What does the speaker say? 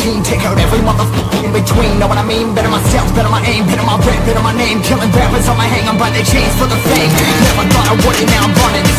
on team Take out every motherfucker in between, know what I mean? Better myself, better my aim, better my rap, better my name. Killing rappers on my hang, I'm by their chains for the fame. Never thought I would it, now I'm running